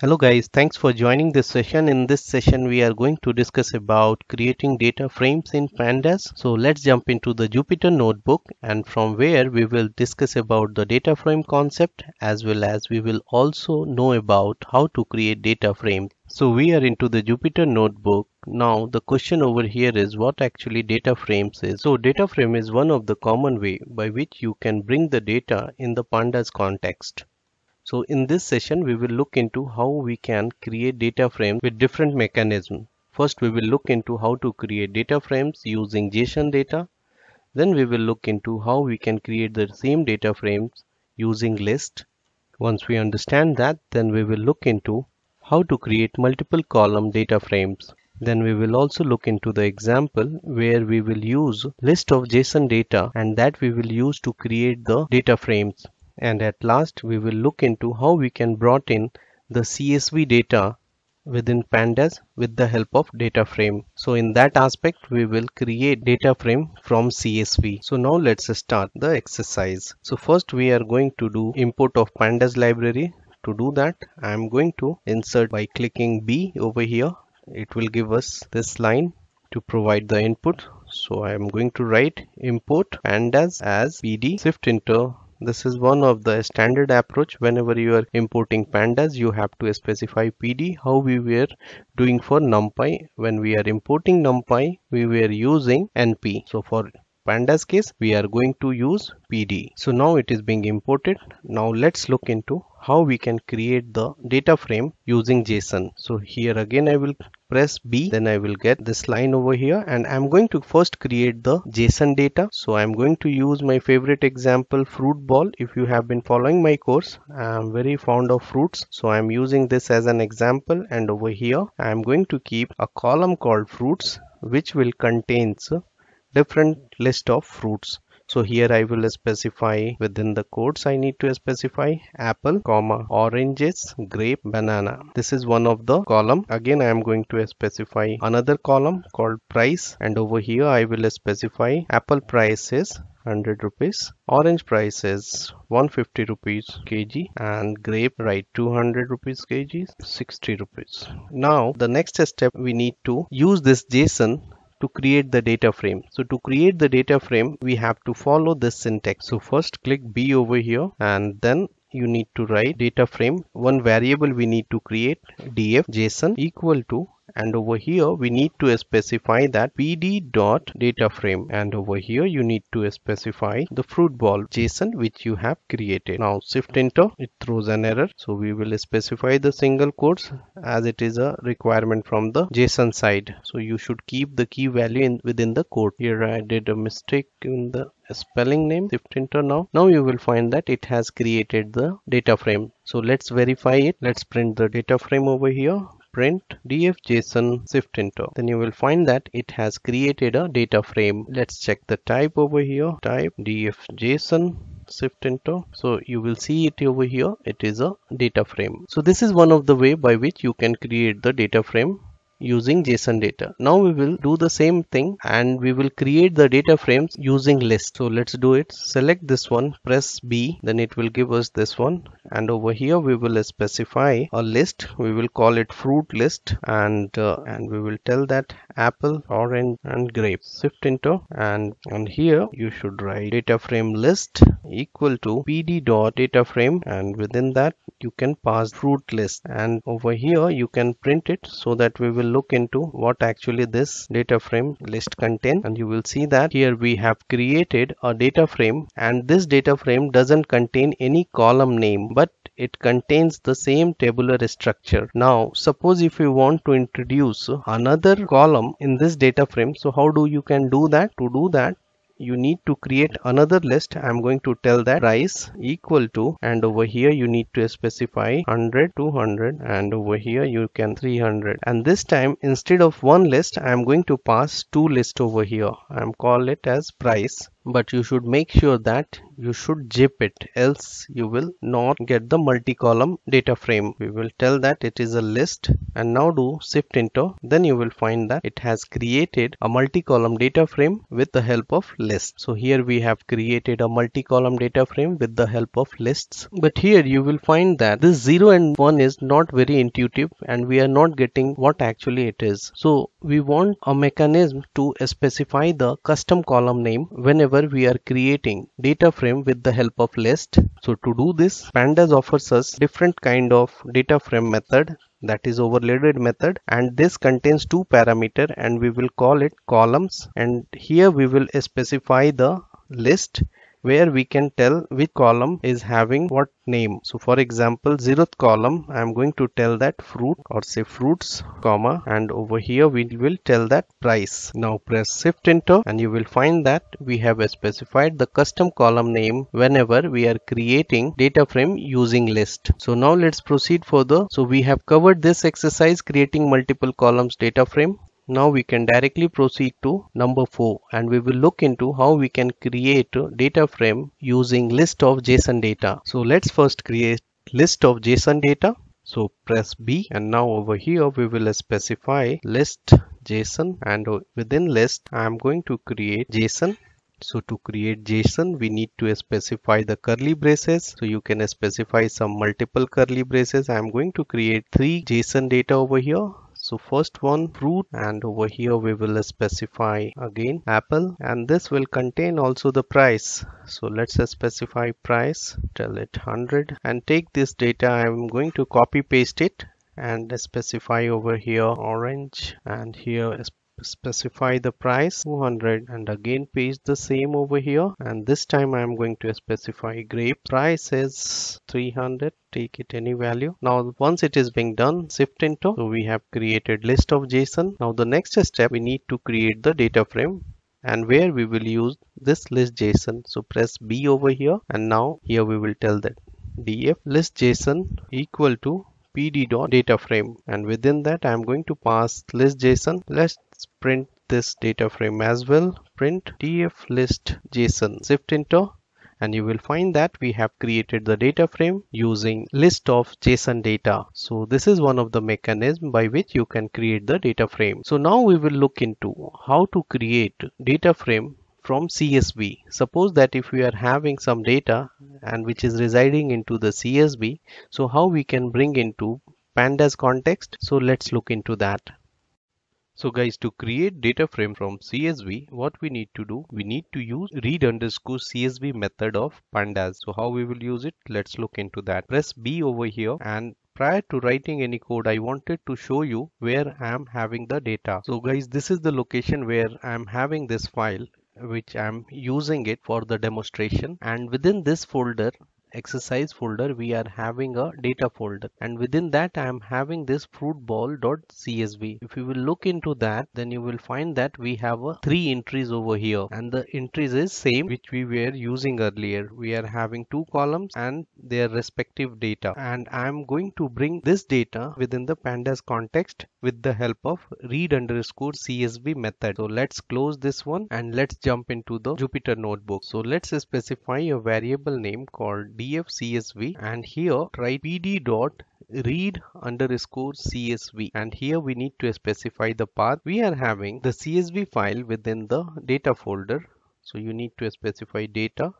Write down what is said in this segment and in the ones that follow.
Hello guys, thanks for joining this session. In this session, we are going to discuss about creating data frames in pandas. So let's jump into the Jupyter notebook and from where we will discuss about the data frame concept as well as we will also know about how to create data frames. So we are into the Jupyter notebook. Now the question over here is what actually data frames is. So data frame is one of the common way by which you can bring the data in the pandas context. So in this session, we will look into how we can create data frames with different mechanisms. First, we will look into how to create data frames using JSON data. Then we will look into how we can create the same data frames using list. Once we understand that, then we will look into how to create multiple column data frames. Then we will also look into the example where we will use list of JSON data and that we will use to create the data frames and at last we will look into how we can brought in the CSV data within pandas with the help of data frame. So in that aspect we will create data frame from csv so now let's start the exercise. So first we are going to do import of pandas library. To do that i am going to insert by clicking b over here. It will give us this line to provide the input. So i am going to write import pandas as pd shift enter this is one of the standard approach. Whenever you are importing pandas you have to specify pd how we were doing for numpy. When we are importing numpy we were using np so for pandas case we are going to use pd so now it is being imported. Now let's look into how we can create the data frame using json. So here again i will press B then I will get this line over here and I'm going to first create the JSON data. So I'm going to use my favorite example fruit ball. If you have been following my course I'm very fond of fruits. So I'm using this as an example and over here I'm going to keep a column called fruits which will contains different list of fruits. So here I will specify within the codes I need to specify apple comma oranges grape banana. This is one of the column. Again I am going to specify another column called price. And over here I will specify apple price is 100 rupees orange price is 150 rupees kg and grape right 200 rupees kg 60 rupees. Now the next step we need to use this json to create the data frame. So to create the data frame, we have to follow this syntax. So first click B over here and then you need to write data frame. One variable we need to create df json equal to and over here we need to specify that pd dot data frame. And over here you need to specify the fruit ball json which you have created. Now shift enter it throws an error. So we will specify the single quotes as it is a requirement from the json side. So you should keep the key value in within the code. Here i did a mistake in the spelling name. Shift enter now. Now you will find that it has created the data frame. So let's verify it. Let's print the data frame over here print dfjson shift enter then you will find that it has created a data frame. Let's check the type over here. Type dfjson shift enter so you will see it over here. It is a data frame. So this is one of the way by which you can create the data frame using JSON data. Now we will do the same thing and we will create the data frames using list. So let's do it. Select this one, press B, then it will give us this one. And over here we will specify a list. We will call it fruit list and uh, and we will tell that apple, orange and grape. Shift into and and here you should write data frame list equal to pd dot data frame and within that you can pass fruit list. And over here you can print it so that we will look into what actually this data frame list contain. And you will see that here we have created a data frame and this data frame doesn't contain any column name. But it contains the same tabular structure. Now suppose if you want to introduce another column in this data frame so how do you can do that? To do that you need to create another list. I'm going to tell that price equal to and over here you need to specify 100 200 and over here you can 300 and this time instead of one list i'm going to pass two list over here. I'm call it as price but you should make sure that you should zip it else you will not get the multi-column data frame. We will tell that it is a list and now do shift enter. Then you will find that it has created a multi-column data frame with the help of list. So here we have created a multi-column data frame with the help of lists. But here you will find that this 0 and 1 is not very intuitive and we are not getting what actually it is. So we want a mechanism to specify the custom column name whenever we are creating data frame with the help of list. So to do this pandas offers us different kind of data frame method that is overloaded method and this contains two parameter and we will call it columns. And here we will specify the list where we can tell which column is having what name. So for example zeroth column i am going to tell that fruit or say fruits comma and over here we will tell that price. Now press shift enter and you will find that we have specified the custom column name whenever we are creating data frame using list. So now let's proceed further. So we have covered this exercise creating multiple columns data frame now we can directly proceed to number 4 and we will look into how we can create a data frame using list of JSON data. So let's first create list of JSON data. So press B and now over here we will specify list JSON and within list I am going to create JSON so to create JSON, we need to specify the curly braces. So you can specify some multiple curly braces. I am going to create three JSON data over here so first one fruit and over here we will specify again apple and this will contain also the price. So let's specify price tell it 100 and take this data. I'm going to copy paste it and specify over here orange and here specify the price 200 and again paste the same over here. And this time I am going to specify grape. Price is 300 take it any value. Now once it is being done shift into. So we have created list of JSON. Now the next step we need to create the data frame. And where we will use this list JSON. So press B over here. And now here we will tell that df list JSON equal to pd.data frame. And within that I'm going to pass list JSON. Let's print this data frame as well print df list json shift enter and you will find that we have created the data frame using list of json data so this is one of the mechanism by which you can create the data frame so now we will look into how to create data frame from CSV. Suppose that if we are having some data and which is residing into the CSV, so how we can bring into pandas context. So let's look into that. So guys, to create data frame from CSV, what we need to do, we need to use read underscore CSV method of pandas. So how we will use it, let's look into that. Press B over here and prior to writing any code, I wanted to show you where I am having the data. So guys, this is the location where I am having this file which I'm using it for the demonstration and within this folder exercise folder we are having a data folder. And within that I am having this fruitball.csv if you will look into that then you will find that we have a three entries over here. And the entries is same which we were using earlier. We are having two columns and their respective data. And I am going to bring this data within the pandas context with the help of read underscore csv method. So let's close this one and let's jump into the Jupyter notebook. So let's specify a variable name called dfcsv and here write pd dot read underscore csv and here we need to specify the path. We are having the csv file within the data folder. So you need to specify data.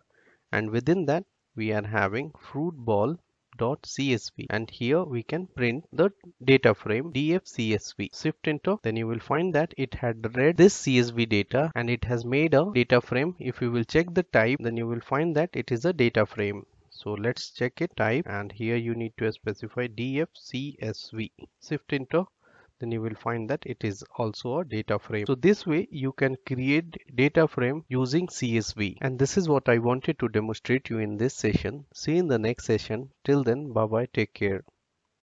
And within that we are having fruitball dot csv and here we can print the data frame dfcsv shift enter. Then you will find that it had read this csv data and it has made a data frame. If you will check the type then you will find that it is a data frame so let's check it type and here you need to specify dfcsv shift enter then you will find that it is also a data frame. So this way you can create data frame using csv and this is what i wanted to demonstrate you in this session. See you in the next session. Till then bye bye take care